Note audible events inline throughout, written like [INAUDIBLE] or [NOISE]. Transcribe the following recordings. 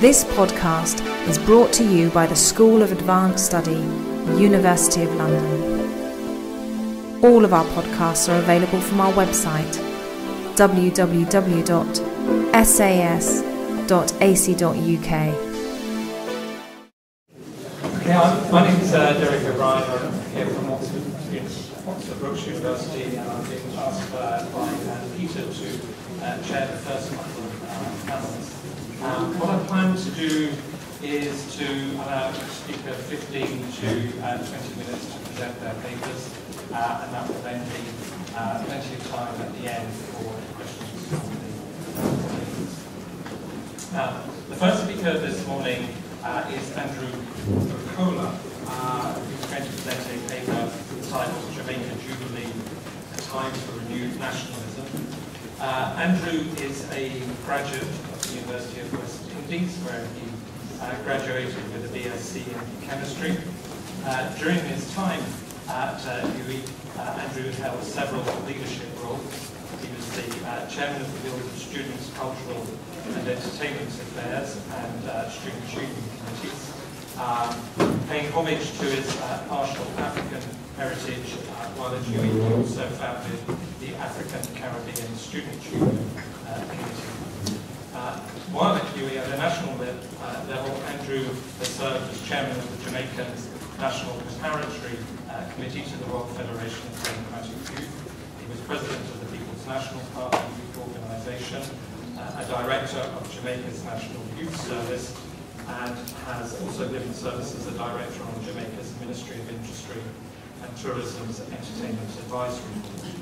This podcast is brought to you by the School of Advanced Study, University of London. All of our podcasts are available from our website www.sas.ac.uk. My name is uh, Derek O'Brien. I'm here from Oxford, Oxford Brookes University, and I'm being asked uh, by uh, Peter to uh, chair the first couple of uh. Um, what I plan to do is to allow each speaker 15 to uh, 20 minutes to present their papers, uh, and that will then be uh, plenty of time at the end for questions from the. Now, the first speaker this morning uh, is Andrew Okola, uh, who's going to present a paper entitled Jamaica Jubilee, A Time for Renewed Nationalism. Uh, Andrew is a graduate of the University of West Indies, where he uh, graduated with a BSc in chemistry. Uh, during his time at uh, UWI, uh, Andrew held several leadership roles. He was the uh, chairman of the Guild of Students' Cultural and Entertainment Affairs and uh, Student Union Committees, um, paying homage to his uh, partial African heritage uh, while at UWI he also founded the African Caribbean Student Union uh, Committee. Uh, while at UWI at a national uh, level, Andrew has served as chairman of the Jamaican National Preparatory uh, Committee to the World Federation of Democratic Youth. He was president of the People's National Party Youth Organisation, uh, a director of Jamaica's National Youth Service, and has also given service as a director on Jamaica's Ministry of Industry and Tourism's Entertainment Advisory Board.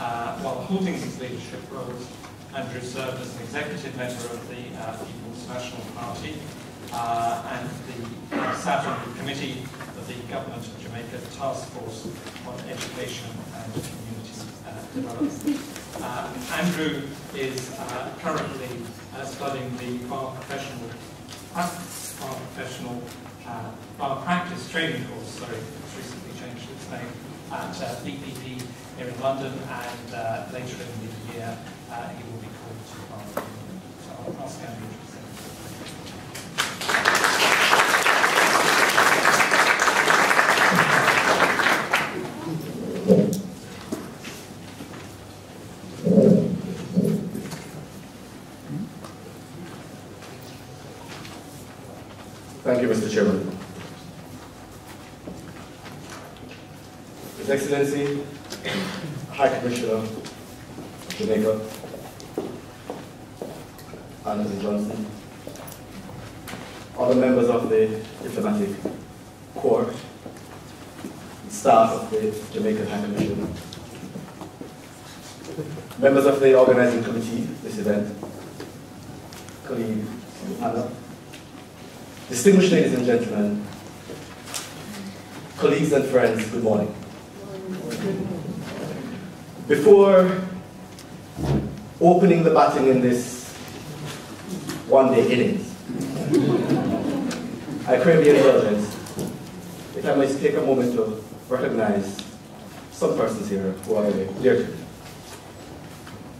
Uh, while holding these leadership roles, Andrew served as an executive member of the uh, People's National Party uh, and the, uh, sat on the committee of the Government of Jamaica Task Force on Education and Community uh, Development. Andrew is currently studying the bar professional bar professional uh, bar practice training course. Sorry, it's recently changed its name at uh, BPP here in London, and uh, later in the year uh, will be called to bar. So I'll. Thank you, Mr. Chairman. His Excellency, High Commissioner of Jamaica, Anthony Johnson, other members of the diplomatic corps, staff of the Jamaican High Commission, members of the organizing committee this event, the panel, Distinguished ladies and gentlemen, colleagues and friends, good morning. Before opening the batting in this one-day innings, I crave your indulgence if I might take a moment to recognize some persons here who are dear to me.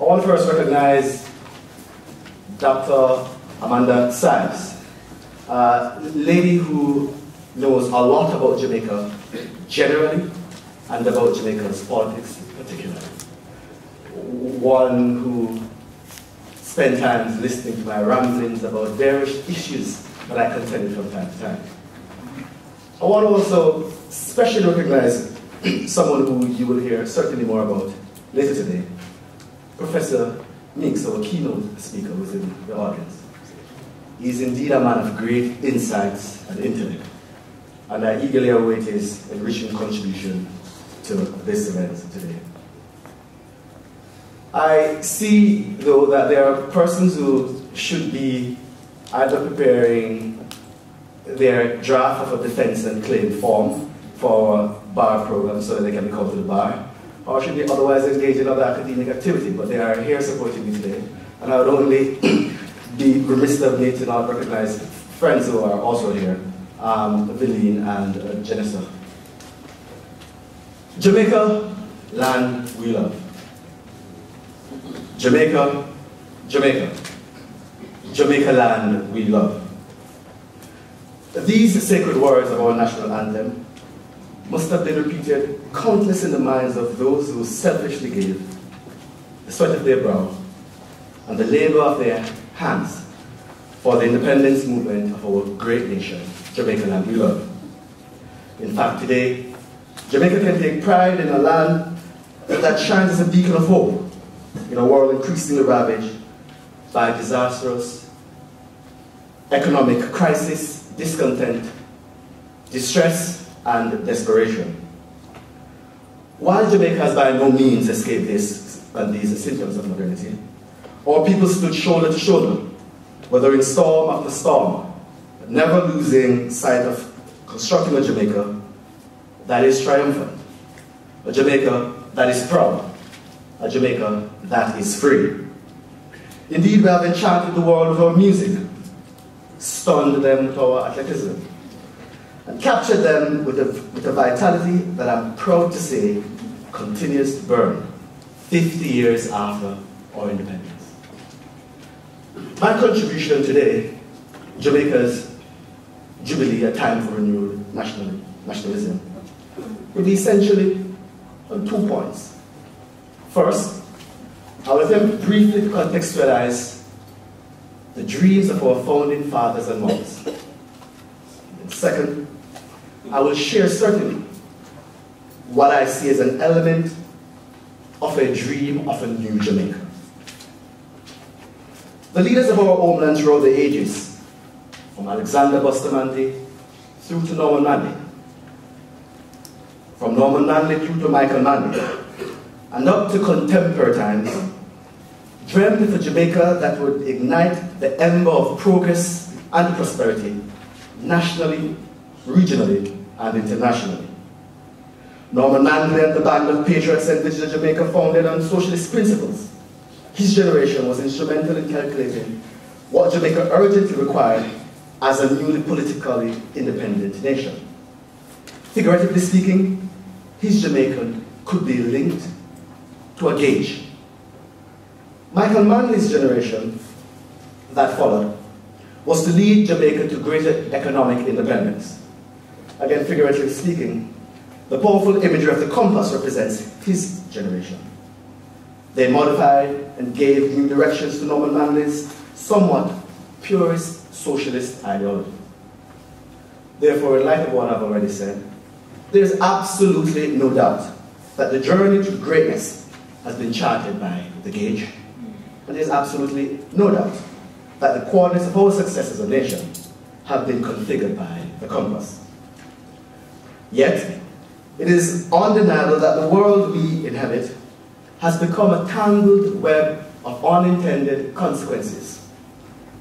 I want to first recognize Dr. Amanda Sykes, a lady who knows a lot about Jamaica generally and about Jamaica's politics. One who spent time listening to my ramblings about various issues that I contended from time to time. I want to also specially recognize [CLEARS THROAT] someone who you will hear certainly more about later today, Professor Meeks, our keynote speaker, who's in the audience. He is indeed a man of great insights and intellect, and I eagerly await his enriching contribution to this event today. I see, though, that there are persons who should be either preparing their draft of a defense and claim form for a bar program so that they can be called to the bar, or should be otherwise engaged in other academic activity, but they are here supporting me today, and I would only [COUGHS] be remiss of me to not recognize friends who are also here, um, Viline and uh, Janessa. Jamaica, land we love. Jamaica, Jamaica. Jamaica land we love. These sacred words of our national anthem must have been repeated countless in the minds of those who selfishly gave the sweat of their brow and the labor of their hands for the independence movement of our great nation, Jamaica land we love. In fact, today, Jamaica can take pride in a land that shines as a beacon of hope in a world increasingly ravaged by disastrous economic crisis, discontent, distress, and desperation. While Jamaica has by no means escaped this and these symptoms of modernity, our people stood shoulder to shoulder, whether in storm after storm, never losing sight of constructing a Jamaica that is triumphant, a Jamaica that is proud, a Jamaica that is free. Indeed, we have enchanted the world with our music, stunned them with our athleticism, and captured them with a, with a vitality that I'm proud to say continues to burn 50 years after our independence. My contribution today, Jamaica's Jubilee, a time for renewed national, nationalism, will be essentially on two points. First, I will attempt briefly contextualize the dreams of our founding fathers and mothers. And second, I will share certainly what I see as an element of a dream of a new Jamaica. The leaders of our homeland throughout the ages, from Alexander Bustamante through to Norman Manley, from Norman Manley through to Michael Manley, and up to contemporary times, dreamed of a Jamaica that would ignite the ember of progress and prosperity nationally, regionally, and internationally. Norman Manley and the band of patriots envisioned a Jamaica founded on socialist principles. His generation was instrumental in calculating what Jamaica urgently required as a newly politically independent nation. Figuratively speaking, his Jamaican could be linked to a gauge. Michael Manley's generation that followed was to lead Jamaica to greater economic independence. Again, figuratively speaking, the powerful imagery of the compass represents his generation. They modified and gave new directions to Norman Manley's somewhat purist socialist ideology. Therefore, in light of what I've already said, there is absolutely no doubt that the journey to greatness has been charted by the gauge, and there's absolutely no doubt that the coordinates of our success as a nation have been configured by the compass. Yet, it is undeniable that the world we inhabit has become a tangled web of unintended consequences,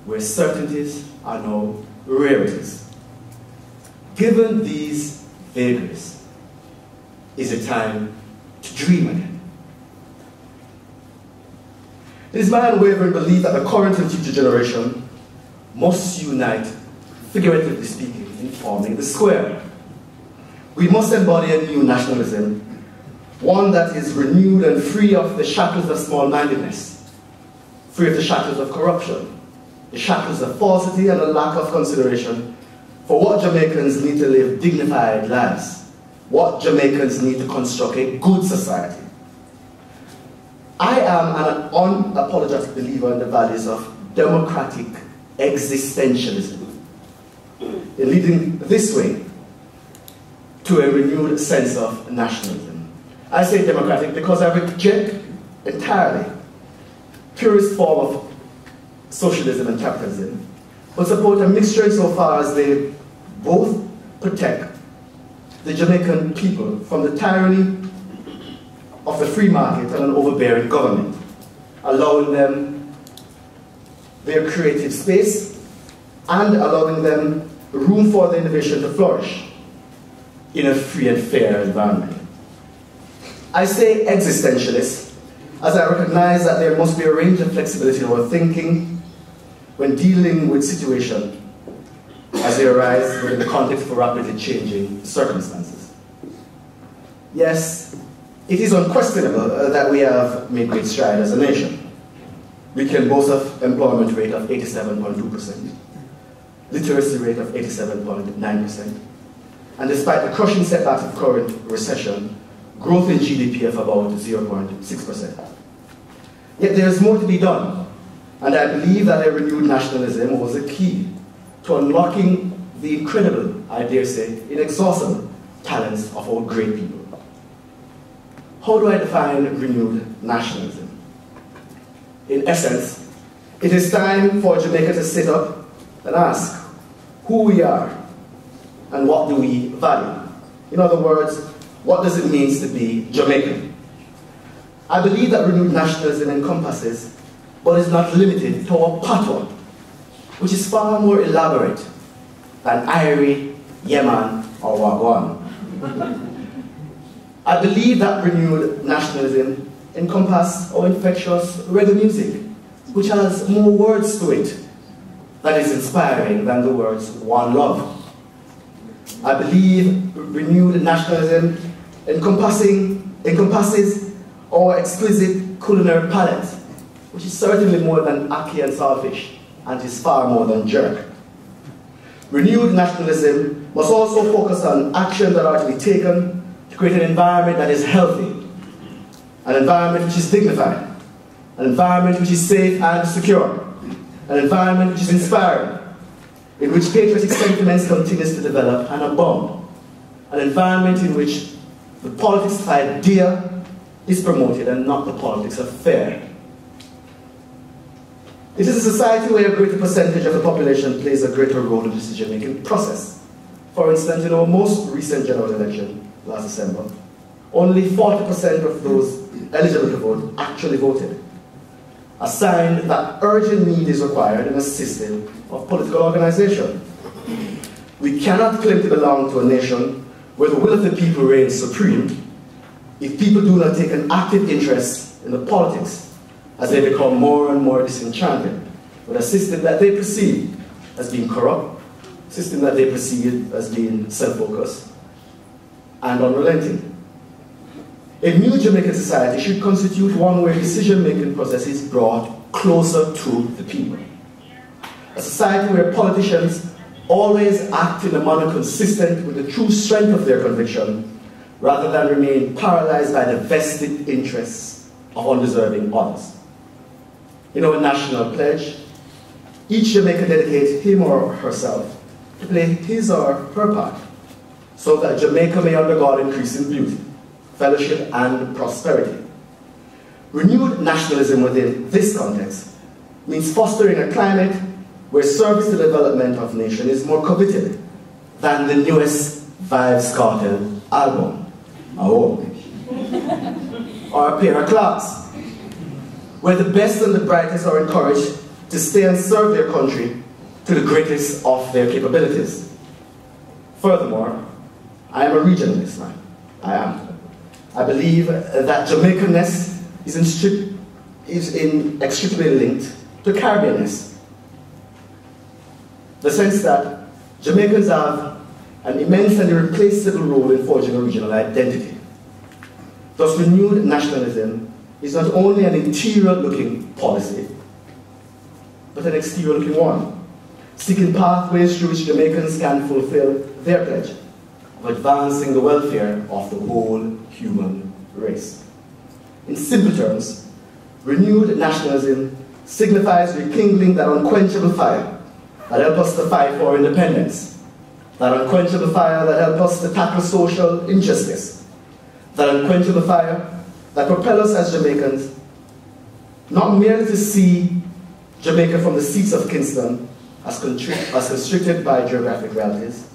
where certainties are now rarities. Given these vagaries, is it time to dream again? It is my unwavering belief that the current and future generation must unite, figuratively speaking, in forming the square. We must embody a new nationalism, one that is renewed and free of the shackles of small-mindedness, free of the shackles of corruption, the shackles of falsity and a lack of consideration for what Jamaicans need to live dignified lives, what Jamaicans need to construct a good society. I am an unapologetic believer in the values of democratic existentialism, leading this way to a renewed sense of nationalism. I say democratic because I reject entirely purest form of socialism and capitalism, but support a mixture insofar as they both protect the Jamaican people from the tyranny of the free market and an overbearing government, allowing them their creative space and allowing them room for the innovation to flourish in a free and fair environment. I say existentialist as I recognize that there must be a range of flexibility in our thinking when dealing with situations as they arise within the context of rapidly changing circumstances. Yes, it is unquestionable uh, that we have made great strides as a nation. We can boast of employment rate of 87.2%, literacy rate of 87.9%. And despite the crushing setbacks of current recession, growth in GDP of about 0.6%. Yet there is more to be done, and I believe that a renewed nationalism was a key to unlocking the incredible, I dare say, inexhaustible talents of our great people. How do I define renewed nationalism? In essence, it is time for Jamaica to sit up and ask who we are and what do we value. In other words, what does it mean to be Jamaican? I believe that renewed nationalism encompasses, but is not limited to our patois, which is far more elaborate than Irie, Yemen, or Wagwan. [LAUGHS] I believe that renewed nationalism encompasses our infectious reggae music, which has more words to it that is inspiring than the words one love. I believe renewed nationalism encompassing, encompasses our exquisite culinary palate, which is certainly more than ackee and saltfish, and is far more than jerk. Renewed nationalism must also focus on actions that are to be taken to create an environment that is healthy, an environment which is dignified, an environment which is safe and secure, an environment which is inspiring, in which patriotic sentiments continues to develop and abound, an environment in which the politics of idea is promoted and not the politics of fear. It is a society where a greater percentage of the population plays a greater role in the decision-making process. For instance, in our most recent general election last December, only 40% of those eligible to vote actually voted a sign that urgent need is required in a system of political organization. We cannot claim to belong to a nation where the will of the people reigns supreme if people do not take an active interest in the politics as they become more and more disenchanted with a system that they perceive as being corrupt, a system that they perceive as being self-focused and unrelenting. A new Jamaican society should constitute one where decision-making process is brought closer to the people. A society where politicians always act in a manner consistent with the true strength of their conviction, rather than remain paralyzed by the vested interests of undeserving others. In our national pledge, each Jamaican dedicates him or herself to play his or her part so that Jamaica may undergo increasing beauty fellowship, and prosperity. Renewed nationalism within this context means fostering a climate where service to the development of nation is more coveted than the newest Vybz Kartel album, or a pair of Clarks, where the best and the brightest are encouraged to stay and serve their country to the greatest of their capabilities. Furthermore, I am a regionalist man. I am. I believe that Jamaicanness is, is inextricably linked to Caribbeanness. The sense that Jamaicans have an immense and irreplaceable role in forging a regional identity. Thus, renewed nationalism is not only an interior-looking policy, but an exterior-looking one, seeking pathways through which Jamaicans can fulfill their pledge advancing the welfare of the whole human race. In simple terms, renewed nationalism signifies rekindling that unquenchable fire that helped us to fight for independence, that unquenchable fire that helped us to tackle social injustice, that unquenchable fire that propels us as Jamaicans not merely to see Jamaica from the seats of Kingston as, as constricted by geographic realities,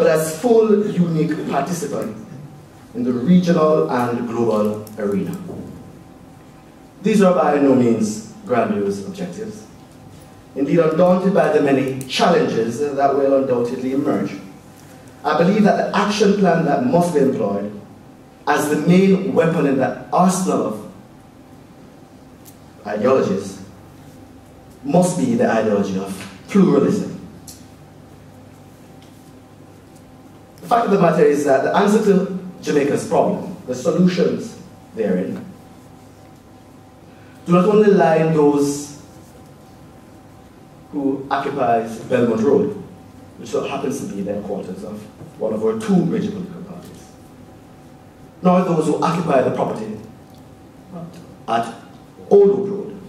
but as full unique participants in the regional and global arena. These are by no means grandiose objectives. Indeed, undaunted by the many challenges that will undoubtedly emerge, I believe that the action plan that must be employed as the main weapon in the arsenal of ideologies must be the ideology of pluralism. Fact of the matter is that the answer to Jamaica's problem, the solutions therein, do not only lie in those who occupies Belmont Road, which so happens to be the headquarters of one of our two major political parties, nor those who occupy the property at Old Road,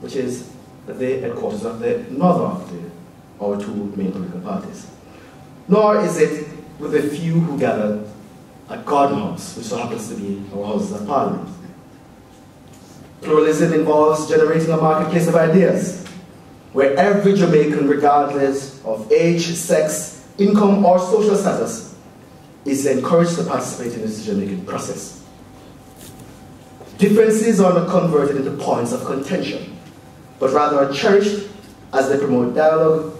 which is the headquarters of the northern of the, our two main political parties. Nor is it with a few who gather at Gordon House, which so happens to be our Houses of Parliament. Pluralism involves generating a marketplace of ideas, where every Jamaican, regardless of age, sex, income, or social status, is encouraged to participate in the decision-making process. Differences are not converted into points of contention, but rather are cherished as they promote dialogue,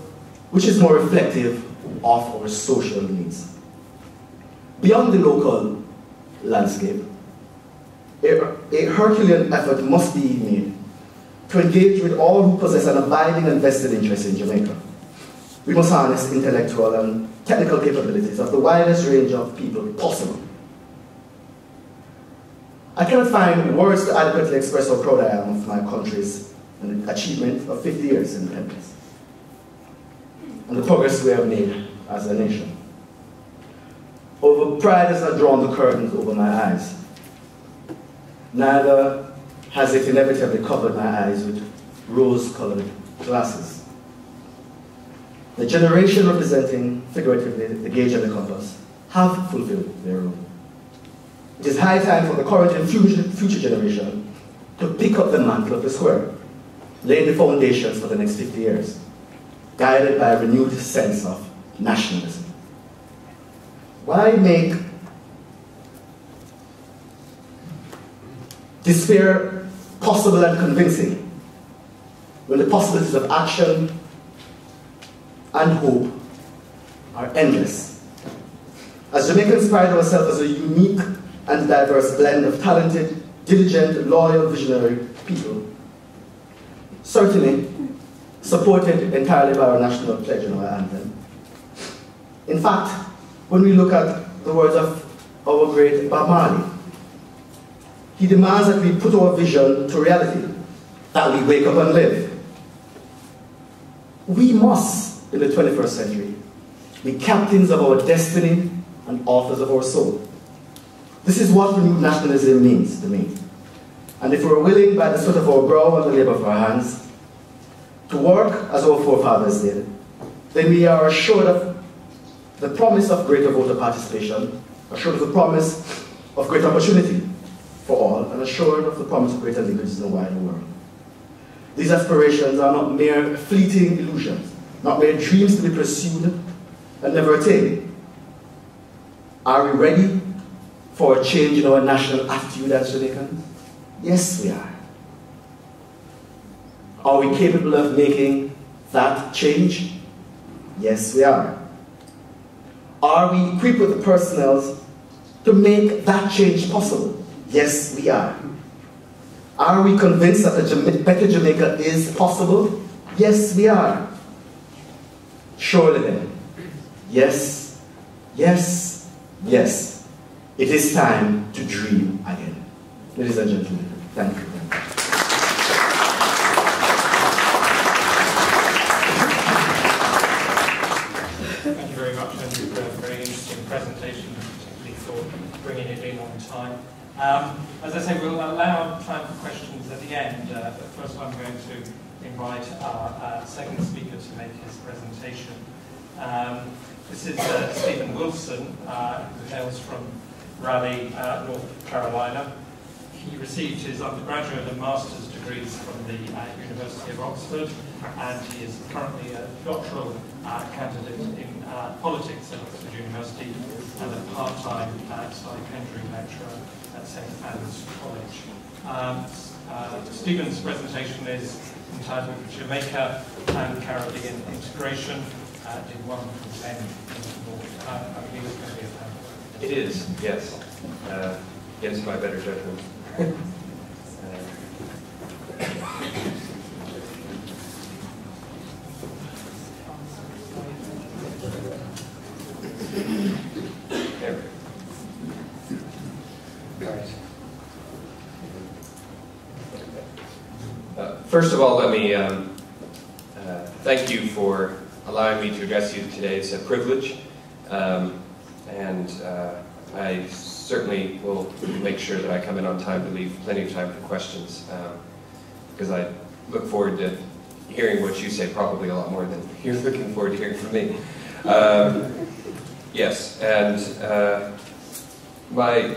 which is more reflective of our social needs. Beyond the local landscape, a, a Herculean effort must be made to engage with all who possess an abiding and vested interest in Jamaica. We must harness intellectual and technical capabilities of the widest range of people possible. I cannot find words to adequately express how proud I am of my country's achievement of 50 years in independence and the progress we have made as a nation. Over pride has not drawn the curtains over my eyes. Neither has it inevitably covered my eyes with rose-colored glasses. The generation representing, figuratively, the gauge and the compass have fulfilled their role. It is high time for the current and future, generation to pick up the mantle of the square, lay the foundations for the next 50 years, guided by a renewed sense of nationalism. Why make despair possible and convincing when the possibilities of action and hope are endless? As Jamaicans pride ourselves as a unique and diverse blend of talented, diligent, loyal, visionary people, certainly supported entirely by our national pledge and our anthem. In fact, when we look at the words of our great Bob he demands that we put our vision to reality, that we wake up and live. We must, in the 21st century, be captains of our destiny and authors of our soul. This is what renewed nationalism means to me. And if we're willing, by the sweat of our brow and the labor of our hands, to work as our forefathers did, then we are assured of the promise of greater voter participation, assured of the promise of greater opportunity for all, and assured of the promise of greater liberties in the wider world. These aspirations are not mere fleeting illusions, not mere dreams to be pursued and never attained. Are we ready for a change in our national attitude as Jamaicans? Yes, we are. Are we capable of making that change? Yes, we are. Are we equipped with the personnel to make that change possible? Yes, we are. Are we convinced that a better Jamaica is possible? Yes, we are. Surely then. Yes, yes, yes. It is time to dream again. Ladies and gentlemen, thank you. Um, as I say, we'll allow time for questions at the end, uh, but first I'm going to invite our uh, second speaker to make his presentation. Um, this is uh, Stephen Wilson, uh, who hails from Raleigh, uh, North Carolina. He received his undergraduate and master's degrees from the uh, University of Oxford, and he is currently a doctoral candidate in politics at Oxford University and a part-time stipendiary lecturer at St Anne's College. Um, uh, Stephen's presentation is entitled Jamaica and Caribbean Integration uh, in one from ten uh, I believe it's going to be a panel. It is, yes. Uh, against my better judgment. [LAUGHS] First of all, let me um, uh, thank you for allowing me to address you today. It's a privilege, um, and uh, I certainly will make sure that I come in on time to leave plenty of time for questions, um, because I look forward to hearing what you say probably a lot more than you're looking forward to hearing from me. Um, yes, and uh, my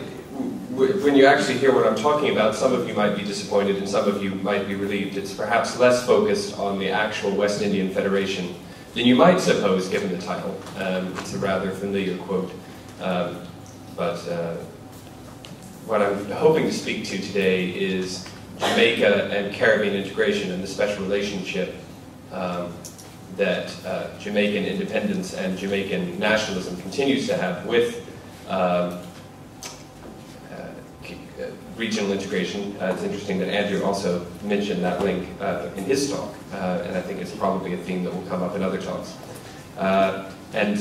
when you actually hear what I'm talking about, some of you might be disappointed and some of you might be relieved. It's perhaps less focused on the actual West Indian Federation than you might suppose given the title. Um, it's a rather familiar quote. Um, but uh, what I'm hoping to speak to today is Jamaica and Caribbean integration and the special relationship um, that uh, Jamaican independence and Jamaican nationalism continues to have with um, regional integration. Uh, it's interesting that Andrew also mentioned that link uh, in his talk, uh, and I think it's probably a theme that will come up in other talks. Uh, and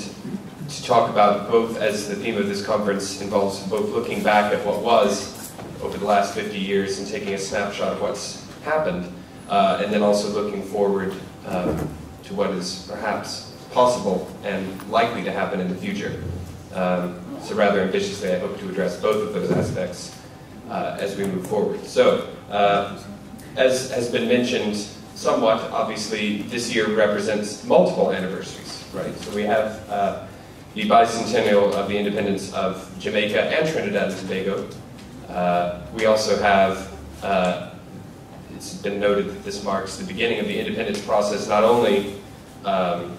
to talk about both, as the theme of this conference involves both looking back at what was over the last 50 years and taking a snapshot of what's happened, uh, and then also looking forward um, to what is perhaps possible and likely to happen in the future. Um, so rather ambitiously, I hope to address both of those aspects uh, as we move forward. So, uh, as has been mentioned somewhat, obviously, this year represents multiple anniversaries, right? So we have uh, the bicentennial of the independence of Jamaica and Trinidad and Tobago. Uh, we also have, uh, it's been noted that this marks the beginning of the independence process, not only um,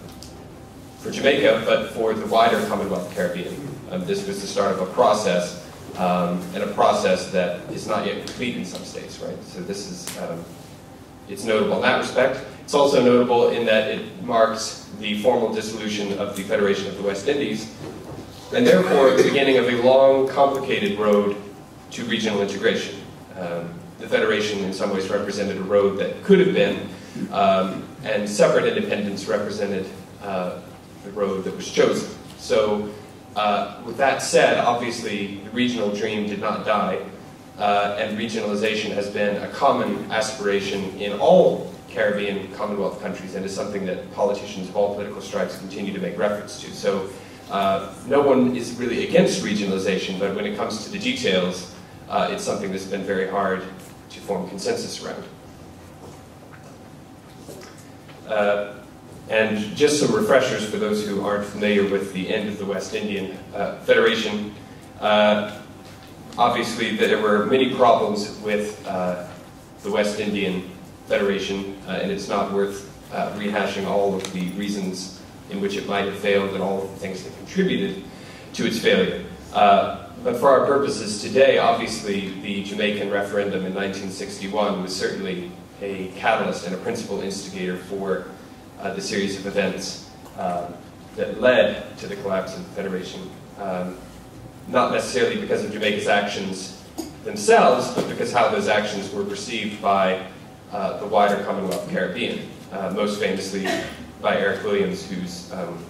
for Jamaica, but for the wider Commonwealth Caribbean. Um, this was the start of a process um, and a process that is not yet complete in some states, right? So this is, um, it's notable in that respect. It's also notable in that it marks the formal dissolution of the Federation of the West Indies, and therefore the beginning of a long, complicated road to regional integration. Um, the Federation in some ways represented a road that could have been, um, and separate independence represented uh, the road that was chosen. So uh, with that said, obviously the regional dream did not die, uh, and regionalization has been a common aspiration in all Caribbean Commonwealth countries and is something that politicians of all political stripes continue to make reference to. So uh, no one is really against regionalization, but when it comes to the details, uh, it's something that's been very hard to form consensus around. And just some refreshers for those who aren't familiar with the end of the West Indian uh, Federation. Uh, obviously, there were many problems with uh, the West Indian Federation, uh, and it's not worth uh, rehashing all of the reasons in which it might have failed and all of the things that contributed to its failure. Uh, but for our purposes today, obviously, the Jamaican referendum in 1961 was certainly a catalyst and a principal instigator for uh, the series of events um, that led to the collapse of the Federation. Um, not necessarily because of Jamaica's actions themselves, but because how those actions were perceived by uh, the wider Commonwealth Caribbean, uh, most famously by Eric Williams, whose um,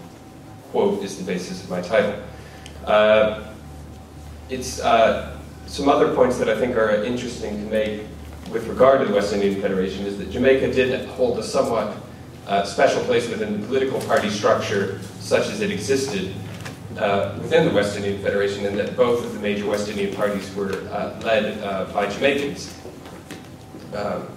quote is the basis of my title. Uh, it's uh, some other points that I think are interesting to make with regard to the West Indian Federation is that Jamaica did hold a somewhat special place within the political party structure such as it existed uh, within the West Indian Federation and that both of the major West Indian parties were uh, led uh, by Jamaicans. Um,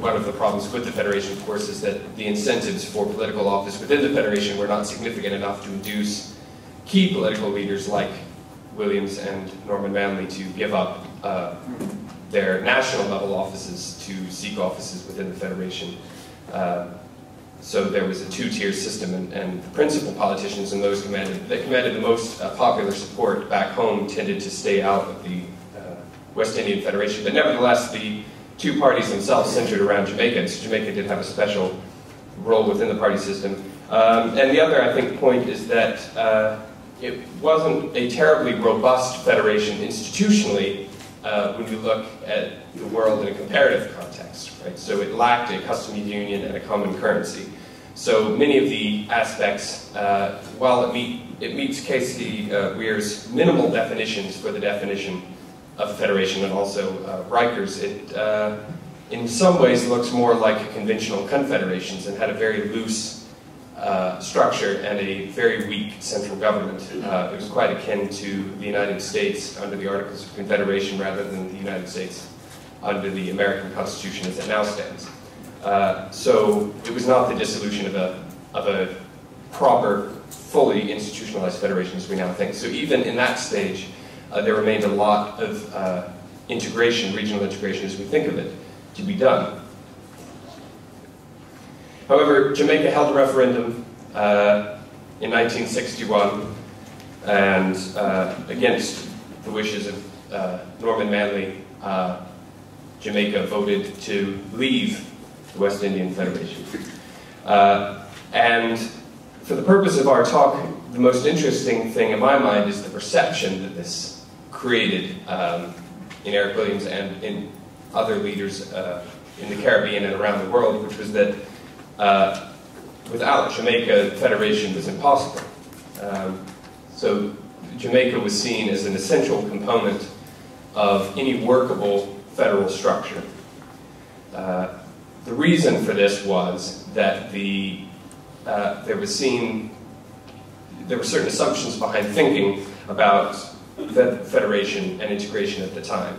one of the problems with the Federation, of course, is that the incentives for political office within the Federation were not significant enough to induce key political leaders like Williams and Norman Manley to give up uh, their national level offices to seek offices within the Federation. Uh, so there was a two-tier system, and, and, the principal politicians and those commanded, that commanded the most uh, popular support back home tended to stay out of the uh, West Indian Federation. But nevertheless, the two parties themselves centered around Jamaica, so Jamaica did have a special role within the party system. Um, and the other, I think, point is that uh, it wasn't a terribly robust federation institutionally uh, when you look at the world in a comparative context, right? So it lacked a customs union and a common currency. So many of the aspects, uh, while it, meet, it meets K.C. uh, Wheare's minimal definitions for the definition of federation and also uh, Riker's, it, uh, in some ways looks more like conventional confederations and had a very loose uh, structure and a very weak central government. Uh, it was quite akin to the United States under the Articles of Confederation rather than the United States under the American Constitution as it now stands. Uh, so it was not the dissolution of a, of a proper, fully institutionalized federation as we now think. So even in that stage, uh, there remained a lot of uh, integration, regional integration as we think of it, to be done. However, Jamaica held a referendum uh, in 1961 and uh, against the wishes of uh, Norman Manley, Jamaica voted to leave the West Indian Federation. Uh, and for the purpose of our talk, the most interesting thing in my mind is the perception that this created um, in Eric Williams and in other leaders uh, in the Caribbean and around the world, which was that uh, without Jamaica, federation was impossible. Um, so Jamaica was seen as an essential component of any workable federal structure. Uh, the reason for this was that the, uh, there was seen, there were certain assumptions behind thinking about federation and integration at the time.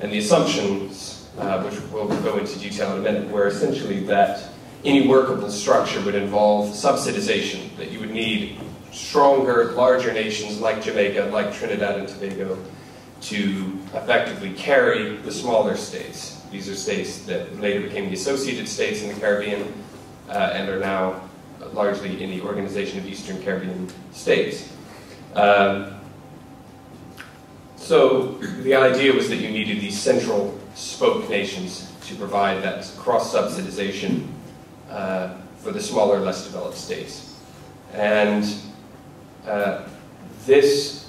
And the assumptions, uh, which we'll go into detail in a minute, were essentially that any workable structure would involve subsidization, that you would need stronger, larger nations like Jamaica, like Trinidad and Tobago, to effectively carry the smaller states. These are states that later became the associated states in the Caribbean uh, and are now largely in the Organization of Eastern Caribbean States. Um, so the idea was that you needed these central spoke nations to provide that cross-subsidization uh, for the smaller, less developed states. And uh, this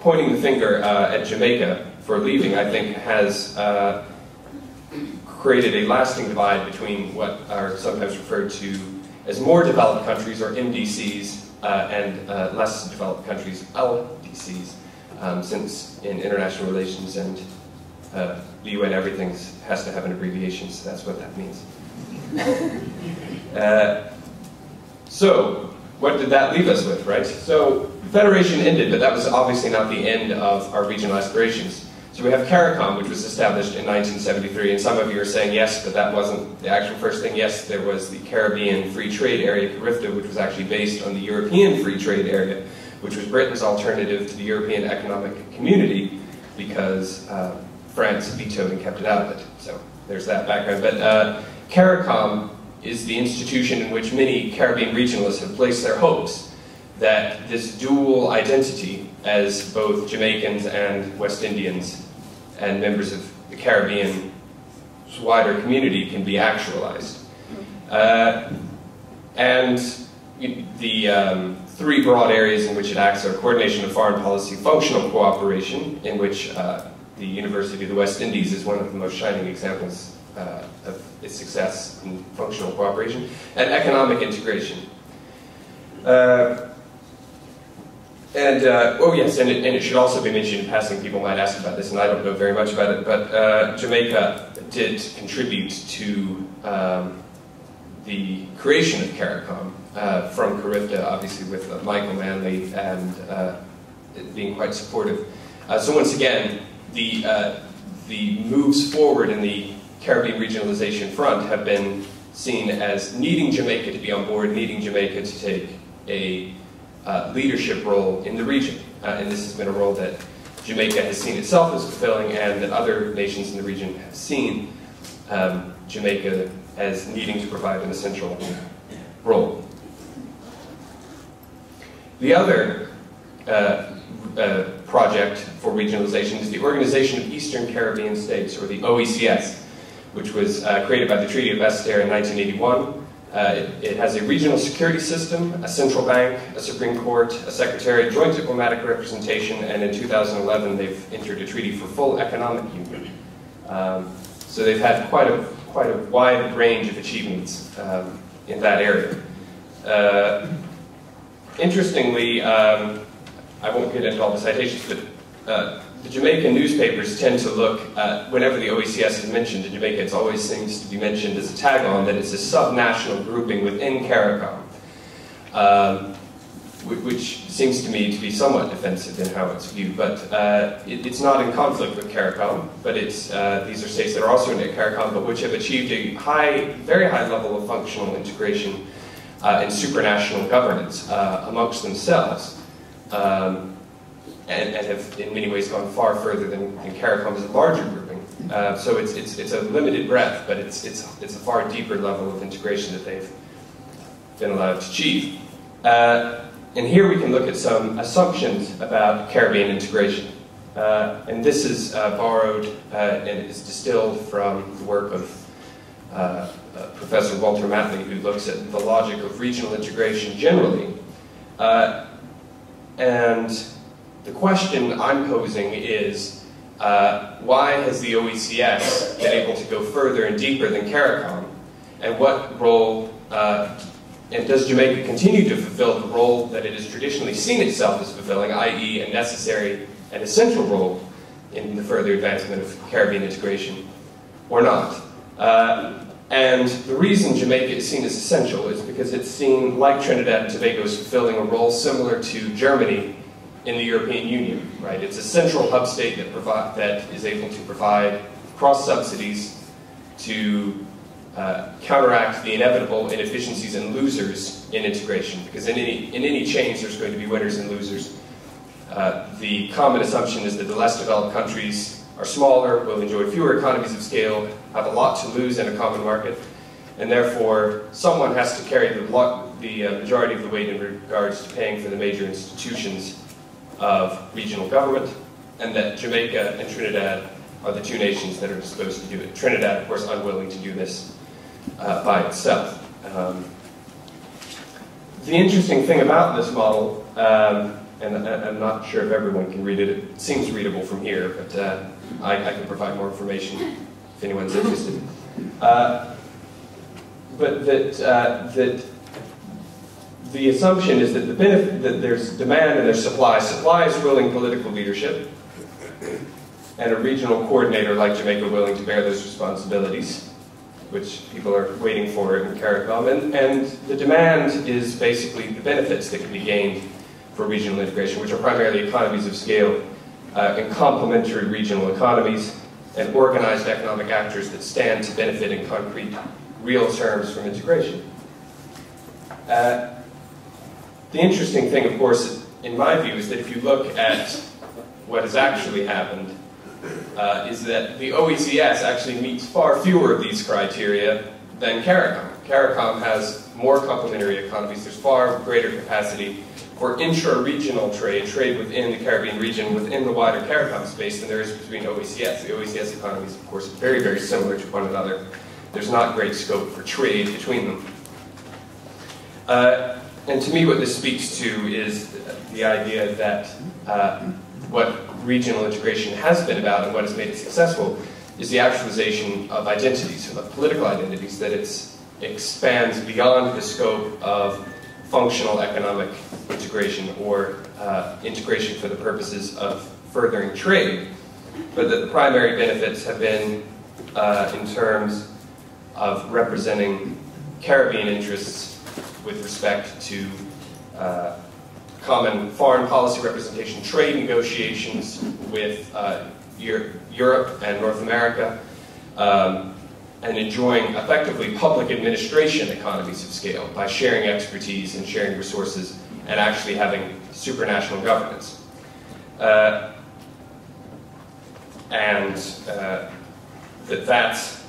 pointing the finger uh, at Jamaica for leaving, I think, has uh, created a lasting divide between what are sometimes referred to as more developed countries, or MDCs, uh, and uh, less developed countries, LDCs, um, since in international relations and uh, the UN, everything has to have an abbreviation, so that's what that means. [LAUGHS] uh, so, what did that leave us with, right? So, Federation ended, but that was obviously not the end of our regional aspirations. So we have CARICOM, which was established in 1973, and some of you are saying yes, but that wasn't the actual first thing. Yes, there was the Caribbean Free Trade Area, CARIFTA, which was actually based on the European Free Trade Area, which was Britain's alternative to the European Economic Community, because uh, France vetoed and kept it out of it. So there's that background. But uh, CARICOM is the institution in which many Caribbean regionalists have placed their hopes that this dual identity as both Jamaicans and West Indians and members of the Caribbean wider community can be actualized. Uh, and the um, three broad areas in which it acts are coordination of foreign policy, functional cooperation, in which uh, the University of the West Indies is one of the most shining examples uh, of its success in functional cooperation, and economic integration. Uh, and, uh, oh yes, and it, and it, should also be mentioned in passing, people might ask about this, and I don't know very much about it, but uh, Jamaica did contribute to um, the creation of CARICOM uh, from CARIFTA, obviously with uh, Michael Manley and uh, being quite supportive. Uh, so once again, the, the moves forward in the Caribbean regionalization front have been seen as needing Jamaica to be on board, needing Jamaica to take a uh, leadership role in the region. Uh, and this has been a role that Jamaica has seen itself as fulfilling and that other nations in the region have seen um, Jamaica as needing to provide an essential role. The other uh, uh, project for regionalization is the Organization of Eastern Caribbean States, or the OECS, which was uh, created by the Treaty of Basseterre in 1981 uh, it, it, has a regional security system, a central bank, a Supreme Court, a secretary, joint diplomatic representation, and in 2011 they've entered a treaty for full economic union. Um, so they've had quite a, quite a wide range of achievements um, in that area. Uh, interestingly, um, I won't get into all the citations, but uh, the Jamaican newspapers tend to look, at, whenever the OECS is mentioned in Jamaica, it always seems to be mentioned as a tag-on that it's a subnational grouping within CARICOM, um, which seems to me to be somewhat defensive in how it's viewed. But uh, it, it's not in conflict with CARICOM, but it's, uh, these are states that are also in CARICOM, but which have achieved a high, very high level of functional integration uh, and supranational governance uh, amongst themselves. Um, and, and, have in many ways gone far further than, than a larger grouping. Uh, so it's, it's, it's a limited breadth, but it's, it's, it's a far deeper level of integration that they've been allowed to achieve. Uh, and here we can look at some assumptions about Caribbean integration. Uh, and this is uh, borrowed uh, and is distilled from the work of uh, Professor Walter Mattli, who looks at the logic of regional integration generally. and the question I'm posing is, uh, why has the OECS been able to go further and deeper than CARICOM? And what role, uh, and does Jamaica continue to fulfill the role that it has traditionally seen itself as fulfilling, i.e. a necessary and essential role in the further advancement of Caribbean integration, or not? Uh, and the reason Jamaica is seen as essential is because it's seen, like Trinidad and Tobago, as fulfilling a role similar to Germany in the European Union, right? It's a central hub state that, that is able to provide cross subsidies to uh, counteract the inevitable inefficiencies and losers in integration. Because in any, in any change, there's going to be winners and losers. Uh, the common assumption is that the less developed countries are smaller, will enjoy fewer economies of scale, have a lot to lose in a common market, and therefore someone has to carry the, the uh, majority of the weight in regards to paying for the major institutions of regional government, and that Jamaica and Trinidad are the two nations that are supposed to do it. Trinidad, of course, unwilling to do this uh, by itself. Um, the interesting thing about this model, um, and I'm not sure if everyone can read it, it seems readable from here, but uh, I, I, can provide more information if anyone's interested. Uh, but that, uh, that the assumption is that the benefit that there's demand and there's supply. Supply is willing political leadership, and a regional coordinator like Jamaica willing to bear those responsibilities, which people are waiting for in CARICOM. And, and the demand is basically the benefits that can be gained for regional integration, which are primarily economies of scale uh, and complementary regional economies and organized economic actors that stand to benefit in concrete, real terms from integration. Uh, the interesting thing, of course, in my view, is that if you look at what has actually happened, uh, is that the OECS actually meets far fewer of these criteria than CARICOM. CARICOM has more complementary economies. There's far greater capacity for intra-regional trade, trade within the Caribbean region, within the wider CARICOM space than there is between OECS. The OECS economies, of course, are very, very similar to one another. There's not great scope for trade between them. Uh, and to me, what this speaks to is the idea that uh, what regional integration has been about and what has made it successful is the actualization of identities, of political identities, that it expands beyond the scope of functional economic integration or uh, integration for the purposes of furthering trade, but that the primary benefits have been uh, in terms of representing Caribbean interests with respect to uh, common foreign policy representation, trade negotiations with uh, Europe and North America, um, and enjoying effectively public administration economies of scale by sharing expertise and sharing resources and actually having supranational governance. Uh, and uh, that that's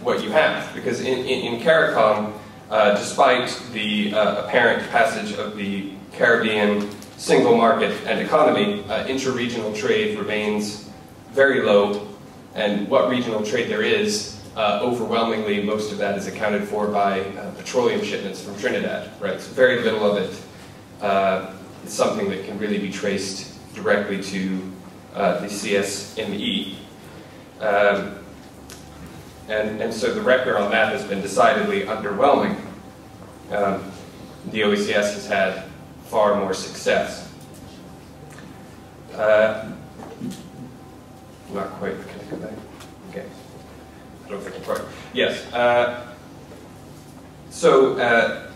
what you have. Because in, in, in CARICOM, uh, despite the uh, apparent passage of the Caribbean single market and economy, uh, intra-regional trade remains very low, and what regional trade there is, uh, overwhelmingly most of that is accounted for by uh, petroleum shipments from Trinidad, right? So very little of it uh, is something that can really be traced directly to the CSME. Um, and, and so the record on that has been decidedly underwhelming. Um, the OECS has had far more success. Uh, not quite. Can I back? Okay. I don't think I'm quite. Yes. Uh, so uh,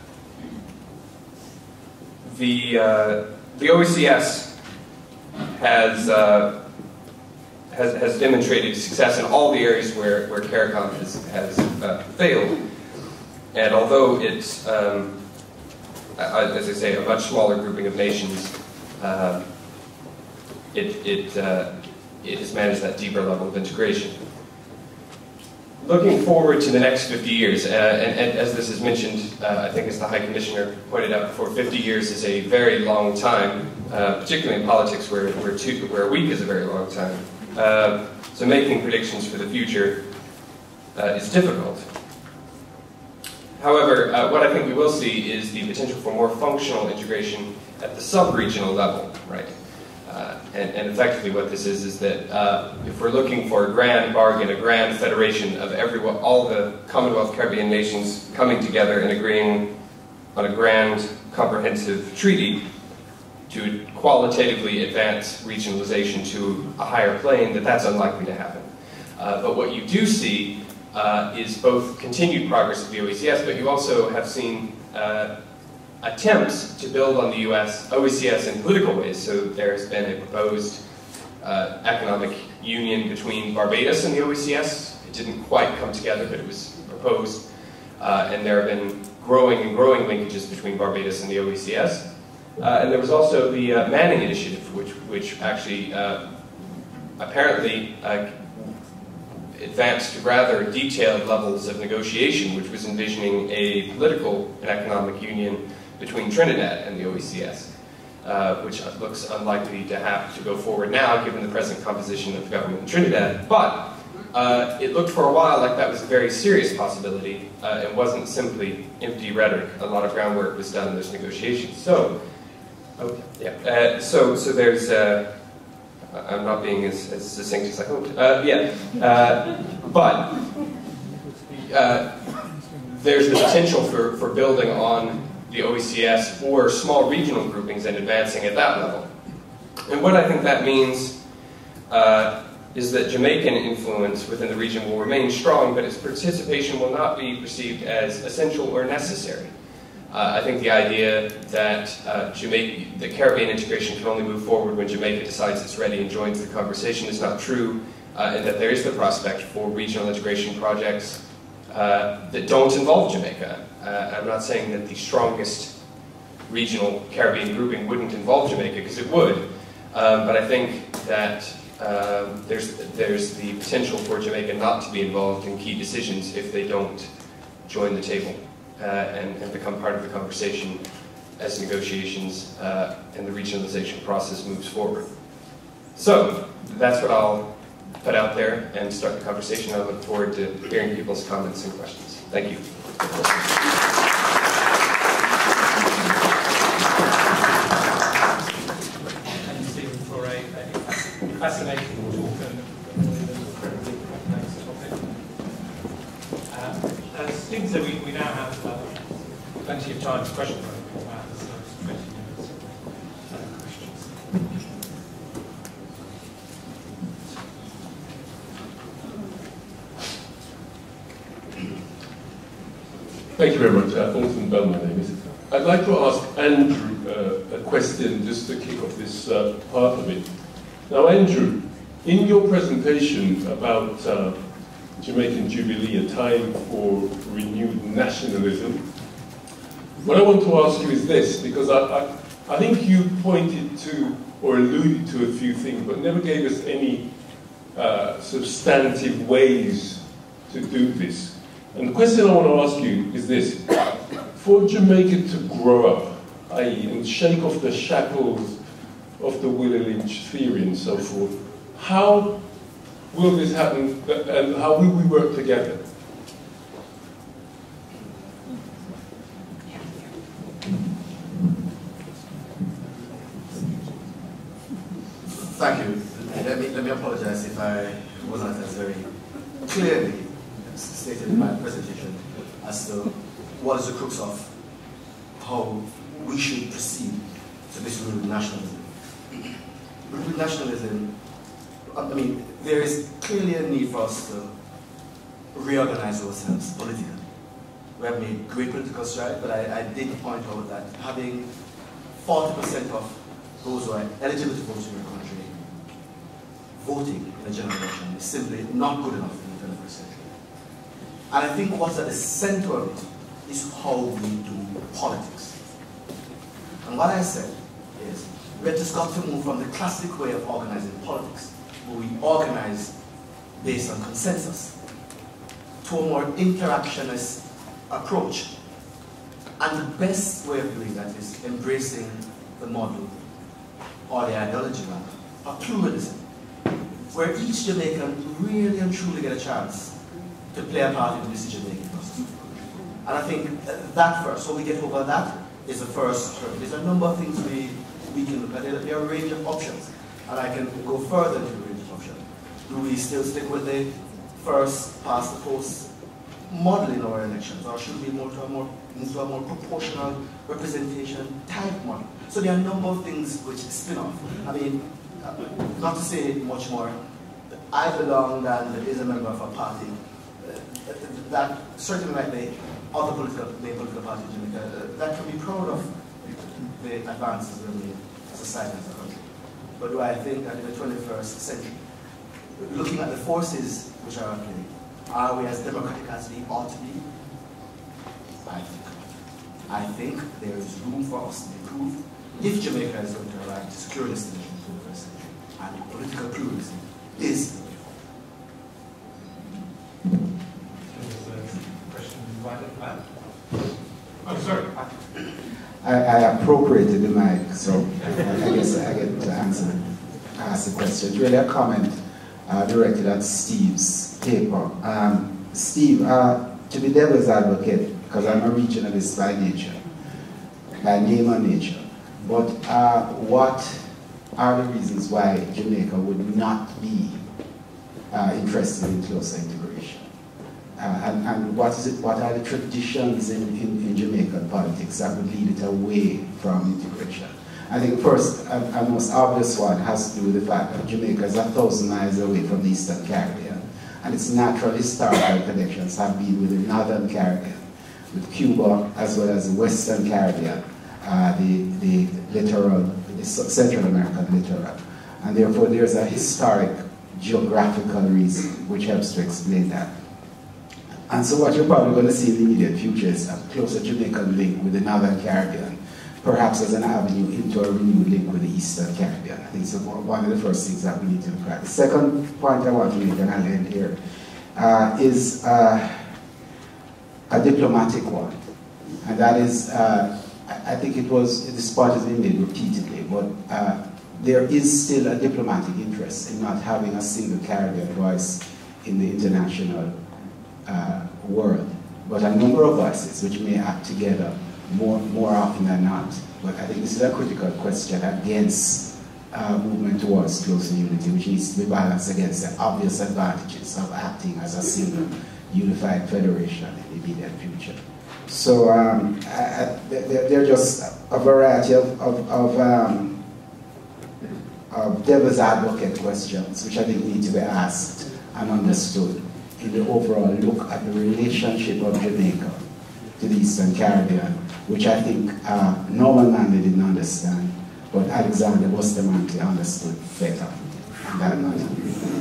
the uh, the OECS has, uh, has has demonstrated success in all the areas where where CARICOM has has uh, failed, and although it's um, as I say a much smaller grouping of nations, uh, it it uh, it has managed that deeper level of integration looking forward to the next 50 years, uh, and, and, as this is mentioned, uh, I think as the High Commissioner pointed out before, 50 years is a very long time, uh, particularly in politics where, where, two, where, a week is a very long time. Uh, so making predictions for the future uh, is difficult. However, uh, what I think we will see is the potential for more functional integration at the sub-regional level, right? Uh, and, and, effectively what this is is that uh, if we're looking for a grand bargain, a grand federation of everyone, all the Commonwealth Caribbean nations coming together and agreeing on a grand comprehensive treaty to qualitatively advance regionalization to a higher plane, that that's unlikely to happen. Uh, but what you do see uh, is both continued progress of the OECS, but you also have seen uh, attempts to build on the US OECS in political ways. So there's been a proposed uh, economic union between Barbados and the OECS. It didn't quite come together, but it was proposed. Uh, and there have been growing and growing linkages between Barbados and the OECS. Uh, and there was also the uh, Manning Initiative, which, which actually uh, apparently advanced to rather detailed levels of negotiation, which was envisioning a political and economic union between Trinidad and the OECS, uh, which looks unlikely to have to go forward now given the present composition of the government in Trinidad. But uh, it looked for a while like that was a very serious possibility. Uh, it wasn't simply empty rhetoric. A lot of groundwork was done in those negotiations. So, okay, yeah. Uh, so, so there's. Uh, I'm not being as, as succinct as I hoped. Uh, yeah, but there's the potential for, for building on the OECS or small regional groupings and advancing at that level. And what I think that means uh, is that Jamaican influence within the region will remain strong, but its participation will not be perceived as essential or necessary. Uh, I think the idea that uh, Jamaica, the Caribbean integration can only move forward when Jamaica decides it's ready and joins the conversation. Is not true, uh, and that there is the prospect for regional integration projects uh, that don't involve Jamaica. Uh, I'm not saying that the strongest regional Caribbean grouping wouldn't involve Jamaica, because it would, um, but I think that um, there's, there's the potential for Jamaica not to be involved in key decisions if they don't join the table uh, and, and, become part of the conversation as negotiations uh, and the regionalization process moves forward. So, that's what I'll put out there and start the conversation. I look forward to hearing people's comments and questions. Thank you. And Stephen for a, a fascinating talk and incredibly complex topic. Uh, as Stephen said, we, we now have uh, plenty of time for questions. Thank you very much. Uh, Thornton Bell, my name is. I'd like to ask Andrew uh, a question just to kick off this uh, part of it. Now, Andrew, in your presentation about uh, Jamaican Jubilee, a time for renewed nationalism, what I want to ask you is this, because I, I, I think you pointed to or alluded to a few things, but never gave us any uh, substantive ways to do this. And the question I want to ask you is this. For Jamaica to grow up, i.e., and shake off the shackles of the Willie Lynch theory and so forth, how will this happen and how will we work together? Thank you. Let me, let me apologize if I wasn't as very clearly stated in my presentation as to what is the crux of how we should proceed to this renewed nationalism. Nationalism I mean, there is clearly a need for us to reorganize ourselves politically. We have made great political strides, but I, I did point out that having 40% of those who are eligible to vote in your country voting in a general election is simply not good enough in the 21st century. And I think what's at the center of it is how we do politics. And what I said is, we have just got to move from the classic way of organizing politics, where we organize based on consensus, to a more interactionist approach. And the best way of doing that is embracing the model or the ideology rather, of pluralism, where each Jamaican really and truly get a chance to play a part in the decision-making process. And I think that first, so we get over that, is the first term. There's a number of things we, we can look at. it. There are a range of options. And I can go further into the range of options. Do we still stick with the first past the post model in our elections, or should we move to a more, a more proportional representation type model? So there are a number of things which spin off. I mean, uh, not to say much more, I belong and is a member of a party uh, that certainly like the other political, main political parties in Jamaica, uh, that can be proud of the advances we made as a society as a country. But do I think that in the 21st century, looking at the forces which are at play, are we as democratic as we ought to be? I think. I think there is room for us to improve if Jamaica is going to arrive to secure destination in the 21st century. And political pluralism is the way Oh, sorry. I, I appropriated the mic, so I guess I get to answer, ask the question. It's really a comment uh, directed at Steve's paper. Um, Steve, uh, to be devil's advocate, because I'm a regionalist by nature, by name and nature, but uh, what are the reasons why Jamaica would not be uh, interested in closer integration? And, and what, is it, what are the traditions in, in, in, Jamaican politics that would lead it away from integration? I think first and most obvious one has to do with the fact that Jamaica is a thousand miles away from the Eastern Caribbean, and its natural historical connections have been with the Northern Caribbean, with Cuba as well as the Western Caribbean, uh, the, the littoral, the Central American littoral. And therefore there's a historic geographical reason which helps to explain that. And so what you're probably going to see in the immediate future is a closer Jamaican link with the Northern Caribbean, perhaps as an avenue into a renewed link with the Eastern Caribbean. I think it's one of the first things that we need to look at. The second point I want to make, and I'll end here, uh, is uh, a diplomatic one. And that is, uh, I think it was, this point has been made repeatedly, but uh, there is still a diplomatic interest in not having a single Caribbean voice in the international uh, world, but a number of voices which may act together more, more often than not. But I think this is a critical question against uh, movement towards closer unity, which needs to be balanced against the obvious advantages of acting as a single unified federation in the immediate future. So um, there, are just a variety of, of, of, um, of devil's advocate questions which I think need to be asked and understood in the overall look at the relationship of Jamaica to the Eastern Caribbean, which I think uh, Norman Manley didn't understand, but Alexander Bustamante understood better. That matter.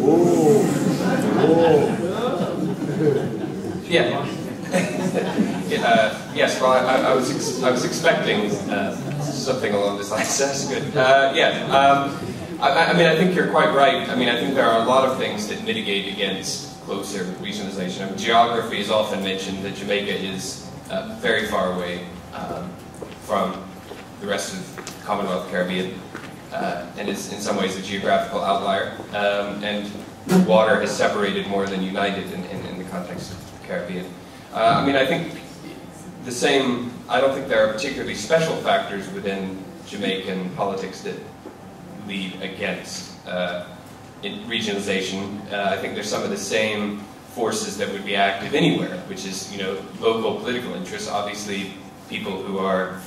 Oh, oh. Yeah. [LAUGHS] yeah uh, yes, well, I, I was I was expecting uh, something along this line. [LAUGHS] That's good. Uh, yeah. Um, I, I mean, I think you're quite right. I mean, I think there are a lot of things that mitigate against closer regionalization. I mean, geography is often mentioned that Jamaica is uh, very far away um, from the rest of Commonwealth Caribbean uh, and is in some ways a geographical outlier. Um, and water has separated more than united in, in, in the context of the Caribbean. Uh, I mean, I think the same, I don't think there are particularly special factors within Jamaican politics that lead against uh, regionalization, uh, I think there's some of the same forces that would be active anywhere, which is, you know, local political interests. Obviously, people who are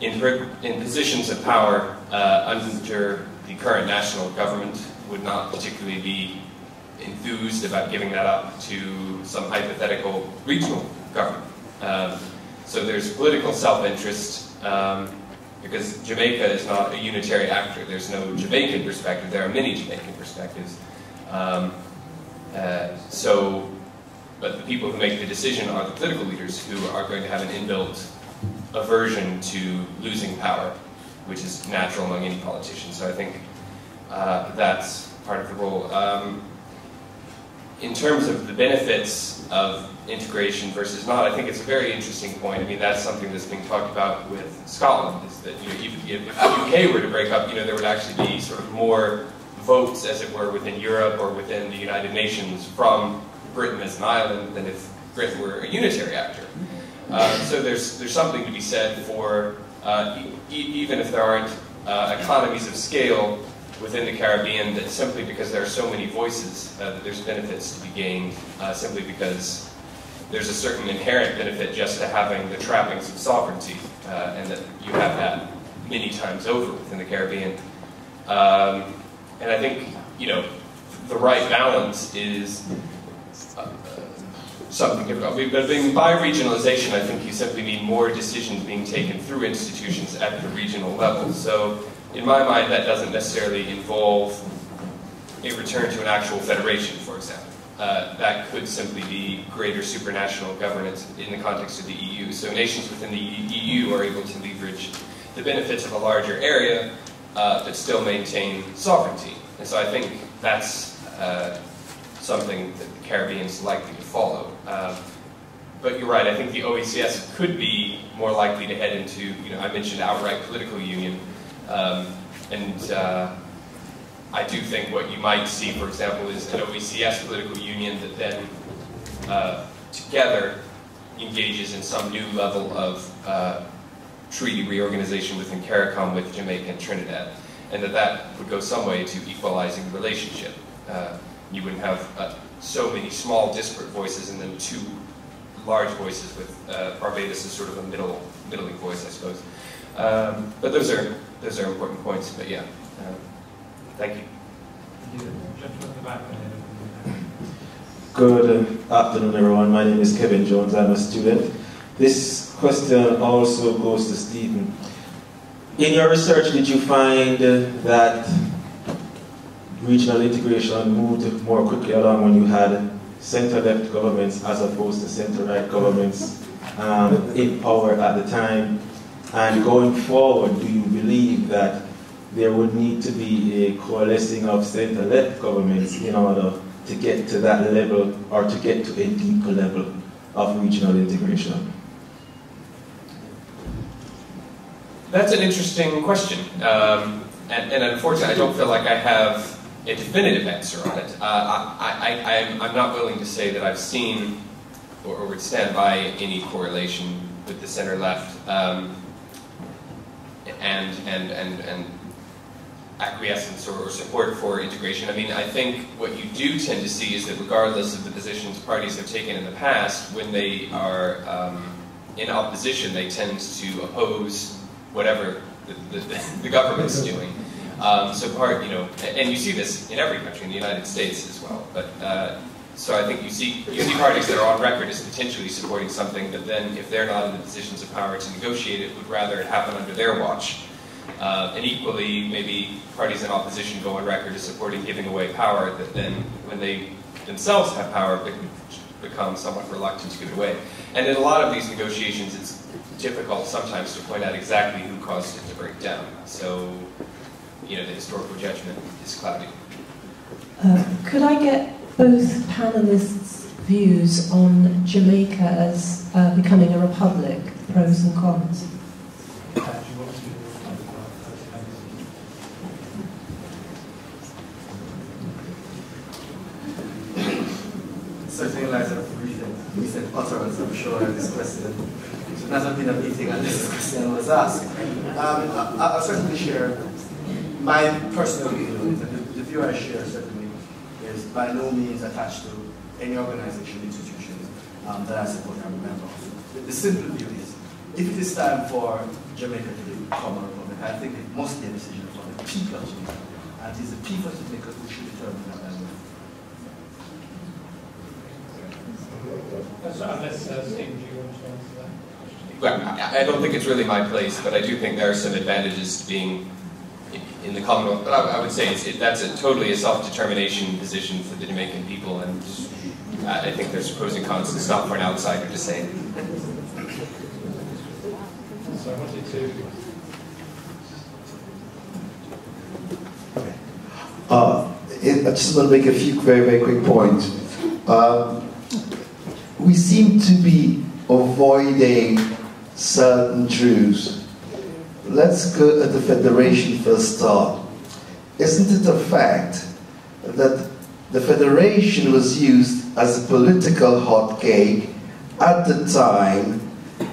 in, in positions of power uh, under the current national government would not particularly be enthused about giving that up to some hypothetical regional government. Um, so there's political self-interest um, because Jamaica is not a unitary actor. There's no Jamaican perspective. There are many Jamaican perspectives. Um, uh, so, but the people who make the decision are the political leaders who are going to have an inbuilt aversion to losing power, which is natural among any politician. So I think uh, that's part of the role. Um, in terms of the benefits of integration versus not, I think it's a very interesting point. I mean, that's something that's being talked about with Scotland, is that you know, if, if the UK were to break up, you know, there would actually be sort of more votes, as it were, within Europe or within the United Nations from Britain as an island than if Britain were a unitary actor. Uh, so there's, there's something to be said for, uh, e even if there aren't uh, economies of scale within the Caribbean, that simply because there are so many voices, uh, that there's benefits to be gained uh, simply because there's a certain inherent benefit just to having the trappings of sovereignty, uh, and that you have that many times over within the Caribbean. Um, and I think, you know, the right balance is uh, something difficult. But by regionalization, I think you simply mean more decisions being taken through institutions at the regional level. So, in my mind, that doesn't necessarily involve a return to an actual federation, for example. Uh, that could simply be greater supranational governance in the context of the EU. So nations within the EU are able to leverage the benefits of a larger area, uh, but still maintain sovereignty. And so I think that's uh, something that the Caribbean is likely to follow. Uh, but you're right, I think the OECS could be more likely to head into, you know, I mentioned outright political union, um, and uh, I do think what you might see, for example, is an OECS political union that then uh, together engages in some new level of uh, treaty reorganization within CARICOM with Jamaica and Trinidad, and that that would go some way to equalizing the relationship. Uh, you wouldn't have uh, so many small disparate voices and then two large voices with uh, Barbados as sort of a middle middling voice, I suppose. Um, but those are those are important points. But yeah. Um, Thank you. Good afternoon, everyone. My name is Kevin Jones. I'm a student. This question also goes to Stephen. In your research, did you find that regional integration moved more quickly along when you had center-left governments as opposed to center-right governments um, in power at the time? And going forward, do you believe that there would need to be a coalescing of center-left governments in order to get to that level or to get to a deeper level of regional integration? That's an interesting question. Um, and, and, unfortunately, I don't feel like I have a definitive answer on it. Uh, I, am not willing to say that I've seen or, or, would stand by any correlation with the center-left um, and, and, and, and acquiescence or, or, support for integration. I mean, I think what you do tend to see is that regardless of the positions parties have taken in the past, when they are um, in opposition, they tend to oppose whatever the, the, [LAUGHS] the government's [LAUGHS] doing. Um, so part, you know, and you see this in every country, in the United States as well. But uh, so I think you see you see parties that are on record as potentially supporting something, but then if they're not in the positions of power to negotiate it, would rather it happen under their watch. Uh, and equally, maybe parties in opposition go on record as supporting giving away power that then, when they themselves have power, become somewhat reluctant to give it away. And in a lot of these negotiations, it's difficult sometimes to point out exactly who caused it to break down. So, you know, the historical judgment is cloudy. Uh, could I get both panelists' views on Jamaica as uh, becoming a republic, pros and cons? certainly in light of recent, recent utterance, I'm sure, this question should not been a meeting and this question was asked. Um, I, will certainly share my personal view, the, the view I share certainly by no means attached to any organization, institution um, that I support and I'm a member of. The, the simple view is, if it is time for Jamaica to become a republic, I think it must be a decision for the people of Jamaica And it is the people of Jamaica who should determine that as well. Unless, uh, Steve, do you want to answer that? Well, I I don't think it's really my place, but I do think there are some advantages to being i- in the Commonwealth. But I, I would say it's, it, that's a totally a self-determination position for the Jamaican people, and I I think there's pros and cons. It's not for an outsider to say. So I wanted to Uh, it, I just want to make a few very, very quick points. Um, we seem to be avoiding certain truths. Let's go at the Federation first start. Isn't it a fact that the Federation was used as a political hotcake at the time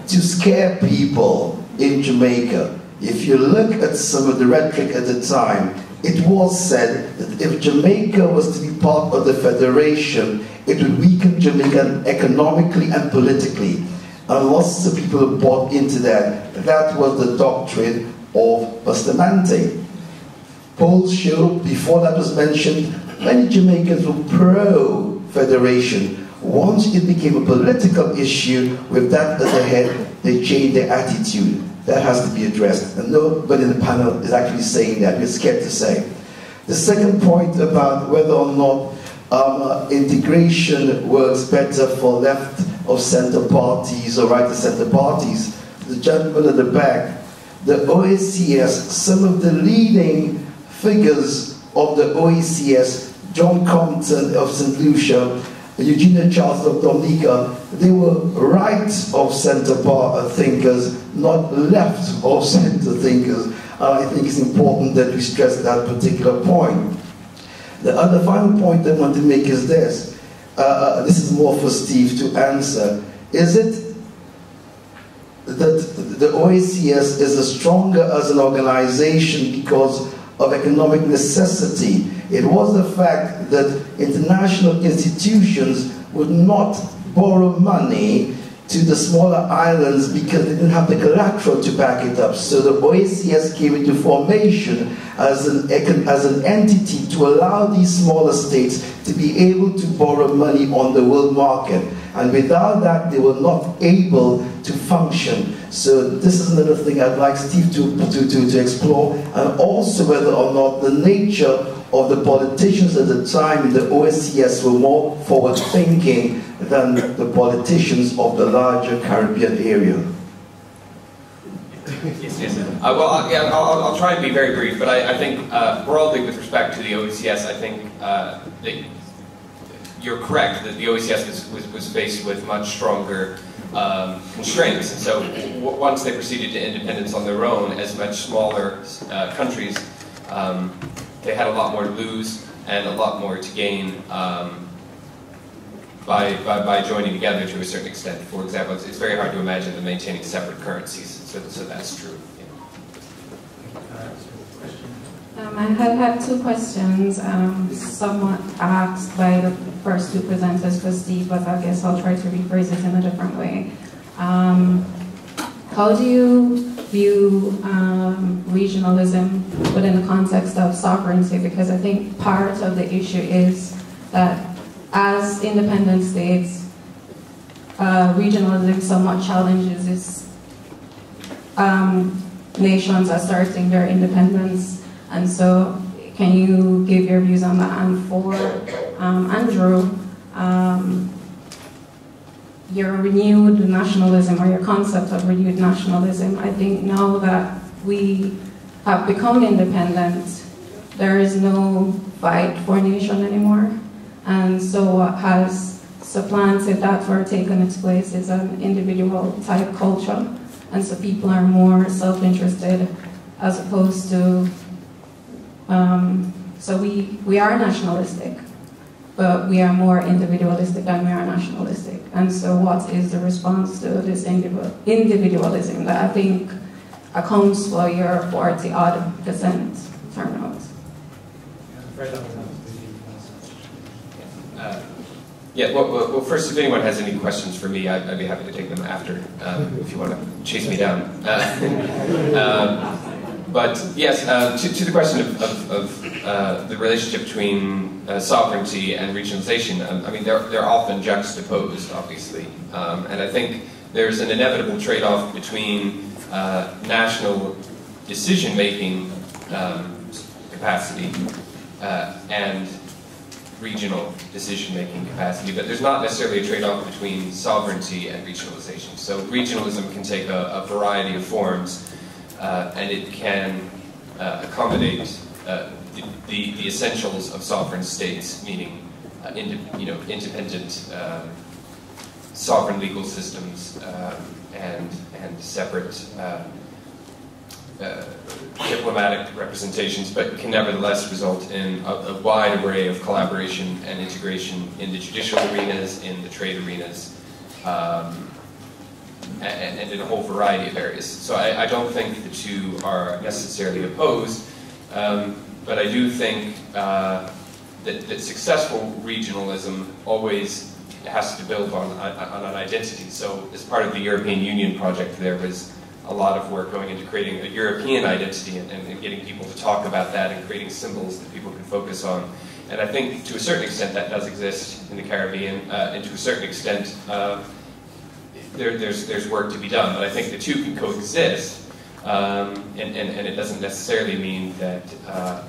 to scare people in Jamaica? If you look at some of the rhetoric at the time, it was said that if Jamaica was to be part of the Federation, it would weaken Jamaica economically and politically. And lots of people bought into that. That was the doctrine of Bustamante. Polls show, before that was mentioned, many Jamaicans were pro federation. Once it became a political issue, with that as a head, they changed their attitude. That has to be addressed. And nobody in the panel is actually saying that. We're scared to say. The second point about whether or not um, integration works better for left of center parties or right of center parties. The gentleman at the back, the OACS, some of the leading figures of the OACS, John Compton of St. Lucia, Eugenia Charles of Dominica, they were right of center bar thinkers, not left of center thinkers. And I think it's important that we stress that particular point. The other final point I want to make is this. Uh, uh, this is more for Steve to answer. Is it that the OACS is stronger as an organization because of economic necessity? It was the fact that international institutions would not borrow money to the smaller islands because they didn't have the collateral to back it up. So the OACS came into formation as an, as an entity to allow these smaller states to be able to borrow money on the world market. And without that, they were not able to function. So this is another thing I'd like Steve to, to, to, to explore, and also whether or not the nature of the politicians at the time in the OSCS were more forward thinking than the politicians of the larger Caribbean area. Yes, yes. Uh, well, uh, yeah, I'll, I'll try and be very brief, but I, I think uh, broadly with respect to the OECS, I think uh, you're correct that the OECS was, was, was faced with much stronger um, constraints. So once they proceeded to independence on their own, as much smaller uh, countries, um, they had a lot more to lose and a lot more to gain um, by, by, by joining together to a certain extent. For example, it's, it's very hard to imagine them maintaining separate currencies, so, so that's true. Um, I have had two questions, um, somewhat asked by the first two presenters for Steve, but I guess I'll try to rephrase it in a different way. Um, how do you view um, regionalism within the context of sovereignty? Because I think part of the issue is that as independent states, uh, regionalism somewhat challenges its um, nations asserting their independence. And so, can you give your views on that? And for um, Andrew, um, your renewed nationalism or your concept of renewed nationalism, I think now that we have become independent, there is no fight for nation anymore. And so, what has supplanted that or taken its place is an individual type culture. And so, people are more self interested as opposed to um, so we, we are nationalistic, but we are more individualistic than we are nationalistic. And so what is the response to this individualism that I think accounts for your 40 odd percent turnout? Uh, yeah, well, well, first, if anyone has any questions for me, I'd, I'd be happy to take them after, um, if you want to chase me down. Uh, [LAUGHS] um, but yes, uh, to, to, the question of, of, of uh, the relationship between uh, sovereignty and regionalization, um, I mean, they're, they're often juxtaposed, obviously. Um, and I think there's an inevitable trade-off between uh, national decision-making um, capacity uh, and regional decision-making capacity, but there's not necessarily a trade-off between sovereignty and regionalization. So regionalism can take a, a variety of forms, uh, and it can uh, accommodate uh, the, the, the, essentials of sovereign states, meaning uh, you know, independent um, sovereign legal systems um, and, and separate uh, diplomatic representations, but can nevertheless result in a, a, wide array of collaboration and integration in the judicial arenas, in the trade arenas, um, and, and, in a whole variety of areas. So I, I, don't think the two are necessarily opposed, um, but I do think uh, that, that successful regionalism always has to build on, on an identity. So as part of the European Union project, there was a lot of work going into creating a European identity and, and, getting people to talk about that and creating symbols that people can focus on. And I think to a certain extent that does exist in the Caribbean, uh, and to a certain extent uh, there, there's, there's work to be done. But I think the two can coexist, um, and, and, and, it doesn't necessarily mean that uh,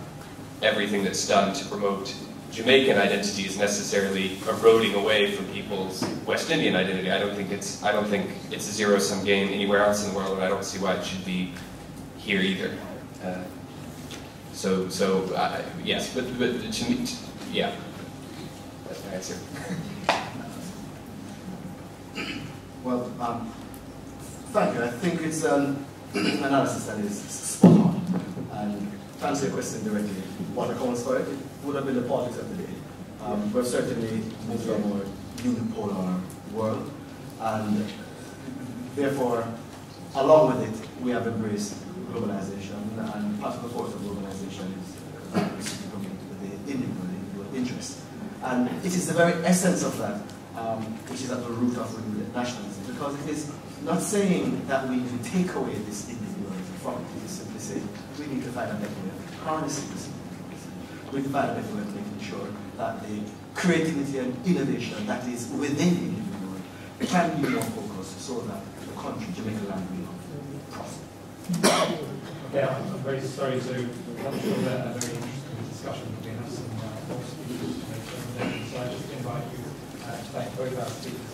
everything that's done to promote Jamaican identity is necessarily eroding away from people's West Indian identity. I don't think it's I don't think it's a zero sum game anywhere else in the world, and I don't see why it should be here either. Uh, so so uh, yes, but, but to me, yeah, that's my answer. [COUGHS] well, um, thank you. I think it's an [CLEARS THROAT] analysis that is spot on, and to answer your question directly, what accounts for it? Would have been the politics of the day. Um, we've certainly moved to a more unipolar world, and therefore, along with it, we have embraced globalization, and part of the force of globalization is the individual interest. And it is the very essence of that um, which is at the root of nationalism, because it is not saying that we to take away this individualism from it, it is simply saying we need to find a better way of harnessing this with way of making sure that the creativity and innovation that is within the individual can be more focused so that the country, Jamaica land, will prosper. Okay, I'm, very sorry to cut short a very interesting discussion. We have some uh, speakers to make, so I just invite you uh, to thank both our speakers.